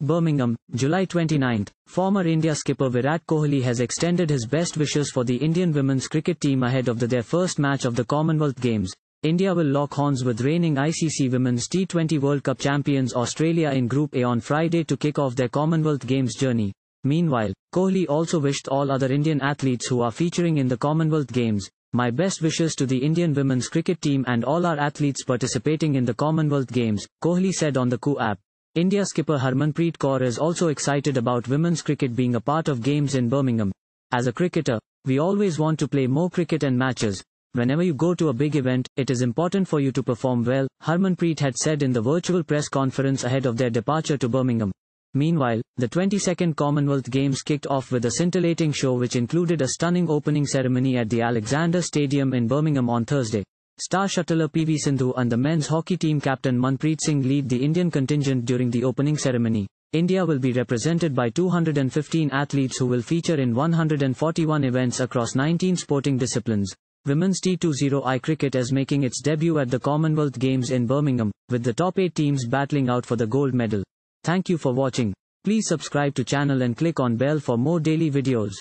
Birmingham, July 29. Former India skipper Virat Kohli has extended his best wishes for the Indian women's cricket team ahead of the, their first match of the Commonwealth Games. India will lock horns with reigning ICC Women's T20 World Cup champions Australia in Group A on Friday to kick off their Commonwealth Games journey. Meanwhile, Kohli also wished all other Indian athletes who are featuring in the Commonwealth Games, my best wishes to the Indian women's cricket team and all our athletes participating in the Commonwealth Games, Kohli said on the Koo app. India skipper Harmanpreet Kaur is also excited about women's cricket being a part of games in Birmingham. As a cricketer, we always want to play more cricket and matches. Whenever you go to a big event, it is important for you to perform well, Harmanpreet had said in the virtual press conference ahead of their departure to Birmingham. Meanwhile, the 22nd Commonwealth Games kicked off with a scintillating show which included a stunning opening ceremony at the Alexander Stadium in Birmingham on Thursday. Star shuttler PV Sindhu and the men's hockey team captain Manpreet Singh lead the Indian contingent during the opening ceremony. India will be represented by 215 athletes who will feature in 141 events across 19 sporting disciplines. Women's T20I cricket is making its debut at the Commonwealth Games in Birmingham, with the top 8 teams battling out for the gold medal. Thank you for watching. Please subscribe to channel and click on bell for more daily videos.